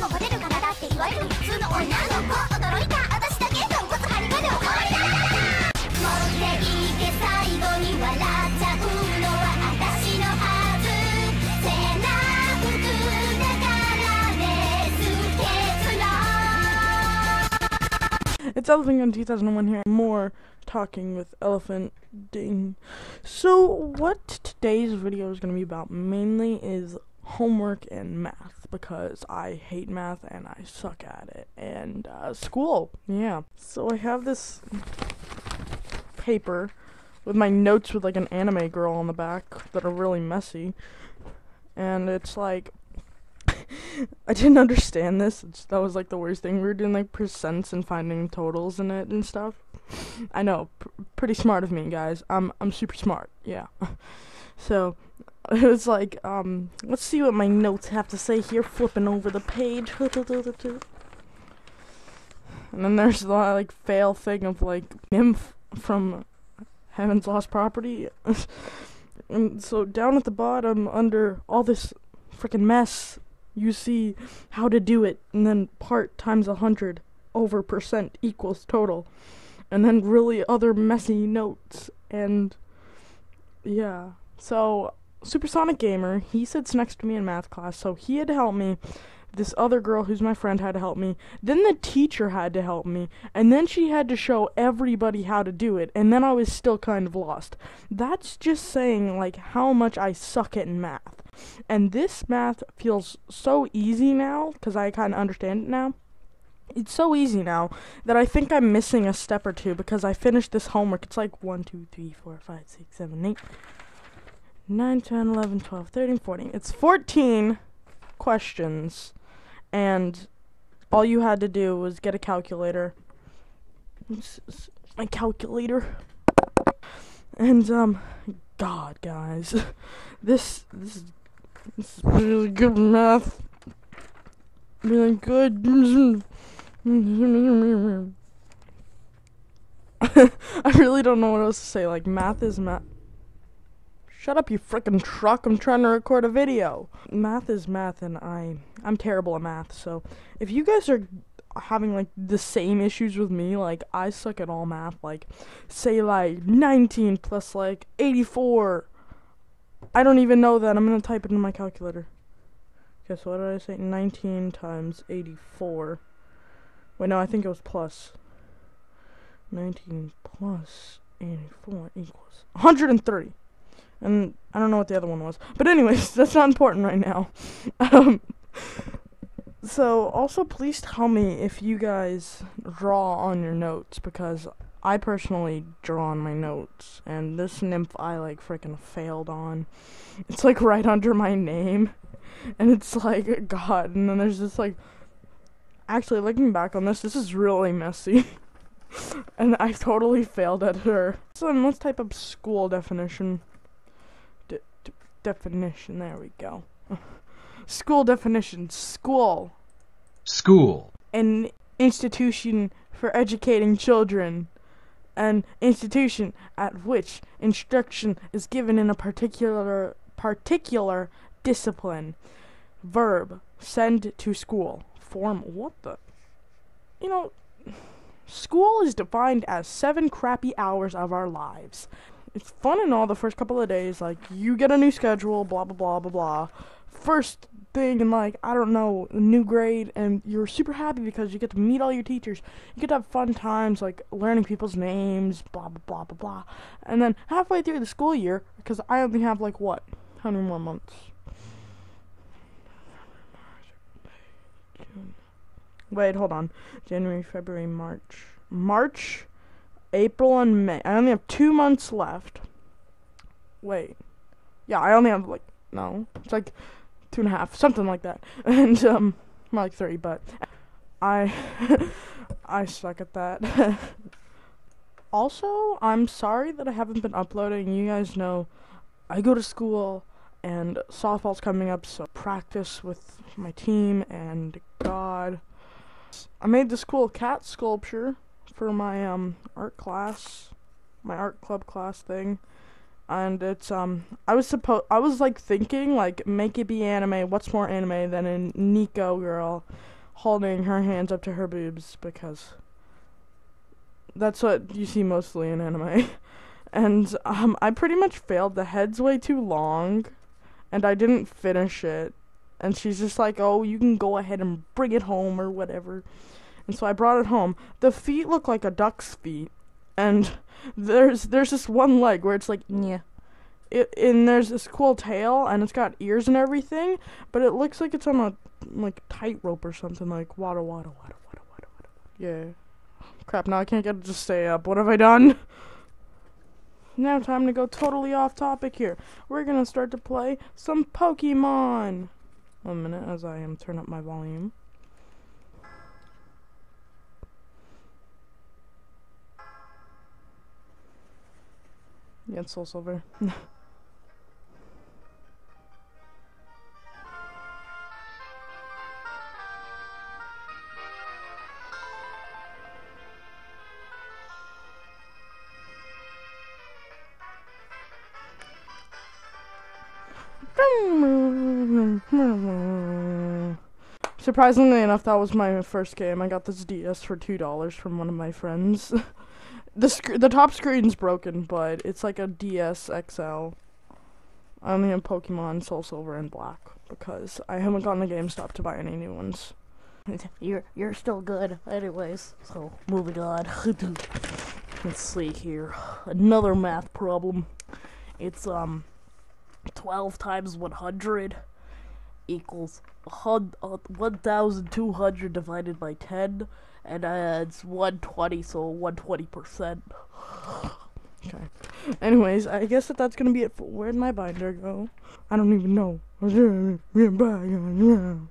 もモテる体っていわゆる普通の女の子驚いた私だけ豚骨ハリガでおかわりだ持っていて最後に笑っちゃうのは私のはずセーラー服だからねスケツラ It's Elephant Gun 2001 here. More talking with Elephant Ding. So, what today's video is going to be about mainly is homework and math because I hate math and I suck at it. And uh, school, yeah. So, I have this paper with my notes with like an anime girl on the back that are really messy. And it's like I didn't understand this. It's, that was like the worst thing. We were doing like percents and finding totals in it and stuff. I know, pr- pretty smart of me, guys. I'm I'm super smart. Yeah. so it was like, um, let's see what my notes have to say here. Flipping over the page. and then there's the like fail thing of like nymph from Heaven's Lost Property. and so down at the bottom, under all this freaking mess you see how to do it, and then part times a hundred over percent equals total, and then really other messy notes, and yeah. So Supersonic Gamer, he sits next to me in math class, so he had to help me. This other girl who's my friend had to help me. Then the teacher had to help me. And then she had to show everybody how to do it. And then I was still kind of lost. That's just saying, like, how much I suck at math. And this math feels so easy now, because I kind of understand it now. It's so easy now that I think I'm missing a step or two because I finished this homework. It's like 1, 2, 3, 4, 5, 6, 7, 8, 9, 10, 11, 12, 13, 14. It's 14 questions. And all you had to do was get a calculator. My calculator. And, um, God, guys. This, this is this is really good math. Really good. I really don't know what else to say. Like, math is math. Shut up, you frickin' truck. I'm trying to record a video. Math is math, and I, I'm terrible at math. So, if you guys are having, like, the same issues with me, like, I suck at all math. Like, say, like, 19 plus, like, 84 I don't even know that. I'm gonna type it in my calculator. So what did I say? 19 times 84. Wait, no, I think it was plus. 19 plus 84 equals 103. And I don't know what the other one was. But anyways, that's not important right now. um, so also please tell me if you guys draw on your notes because I personally draw on my notes, and this nymph I like freaking failed on. It's like right under my name, and it's like God, and then there's this like. Actually, looking back on this, this is really messy, and I totally failed at her. So then let's type up school definition. D- d- definition. There we go. school definition. School. School. An institution for educating children an institution at which instruction is given in a particular particular discipline. Verb send to school. Form what the You know school is defined as 7 crappy hours of our lives. It's fun and all the first couple of days like you get a new schedule, blah blah blah blah blah. First thing and like I don't know new grade and you're super happy because you get to meet all your teachers. You get to have fun times like learning people's names, blah blah blah blah blah. And then halfway through the school year, because I only have like what, how many more months? Wait, hold on. January, February, March, March, April, and May. I only have two months left. Wait, yeah, I only have like no. It's like two and a half, something like that. And um, more like three, but I I suck at that. also, I'm sorry that I haven't been uploading. You guys know I go to school and softball's coming up, so practice with my team and God. I made this cool cat sculpture for my um art class, my art club class thing. and it's um I was supposed I was like thinking like make it be anime. What's more anime than a neko girl holding her hands up to her boobs because that's what you see mostly in anime. and um I pretty much failed. The head's way too long, and I didn't finish it. And she's just like, "Oh, you can go ahead and bring it home or whatever." And so I brought it home. The feet look like a duck's feet, and there's there's this one leg where it's like yeah. It, and there's this cool tail and it's got ears and everything, but it looks like it's on a like tightrope or something like wada wada wada wada wada wada. Yeah. Crap, now I can't get it to stay up. What have I done? Now time to go totally off topic here. We're gonna start to play some Pokemon. One minute as I am turn up my volume. Yeah, it's Soul Silver. Surprisingly enough, that was my first game. I got this DS for two dollars from one of my friends. the sc- the top screen's broken, but it's like a DS XL. I only have Pokemon Soul Silver and Black because I haven't gone to GameStop to buy any new ones. You're you're still good, anyways. So moving on. Let's see here. Another math problem. It's um, twelve times one hundred equals uh, 1,200 divided by 10, and uh, it's 120, so 120%. Okay. Anyways, I guess that that's gonna be it. For, where'd my binder go? I don't even know.